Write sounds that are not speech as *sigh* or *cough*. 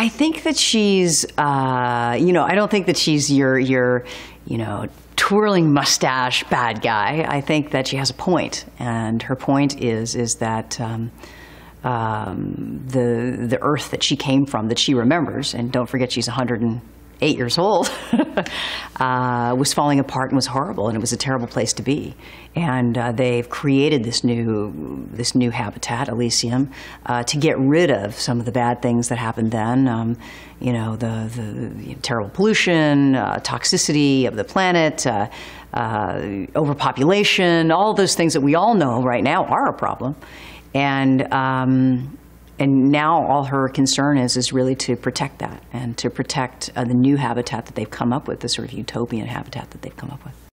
I think that she's, uh, you know, I don't think that she's your, your, you know, twirling mustache bad guy. I think that she has a point, and her point is is that um, um, the the Earth that she came from, that she remembers, and don't forget she's 108 years old, *laughs* uh, was falling apart and was horrible, and it was a terrible place to be. And uh, they've created this new this new habitat, Elysium, uh, to get rid of some of the bad things that happened then. Um, you know, the, the you know, terrible pollution, uh, toxicity of the planet. Uh, uh, overpopulation, all those things that we all know right now are a problem, and um, and now all her concern is is really to protect that and to protect uh, the new habitat that they've come up with, the sort of utopian habitat that they've come up with.